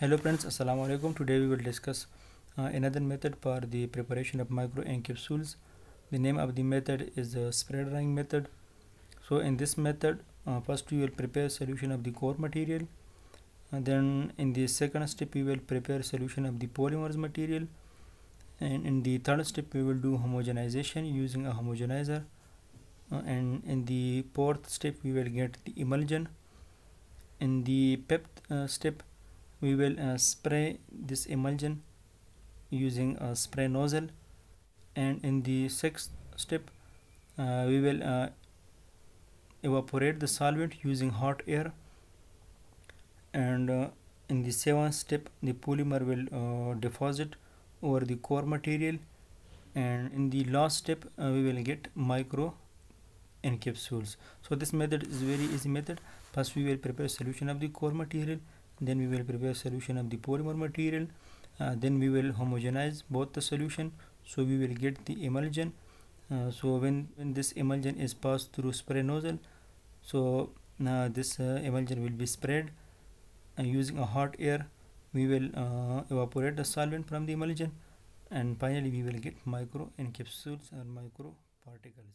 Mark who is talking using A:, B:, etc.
A: hello friends assalamu alaikum today we will discuss uh, another method for the preparation of micro capsules the name of the method is the spray drying method. So in this method uh, first we will prepare solution of the core material. And then in the second step we will prepare solution of the polymers material. And in the third step we will do homogenization using a homogenizer. Uh, and in the fourth step we will get the emulsion. In the fifth uh, step we will uh, spray this emulsion using a spray nozzle. And in the sixth step uh, we will uh, evaporate the solvent using hot air. And uh, in the seventh step the polymer will uh, deposit over the core material. And in the last step uh, we will get micro encapsules. So this method is very easy method. First we will prepare solution of the core material then we will prepare solution of the polymer material. Uh, then we will homogenize both the solution. So we will get the emulsion. Uh, so when, when this emulsion is passed through spray nozzle so uh, this uh, emulsion will be spread uh, using a hot air we will uh, evaporate the solvent from the emulsion. And finally we will get micro encapsules or micro particles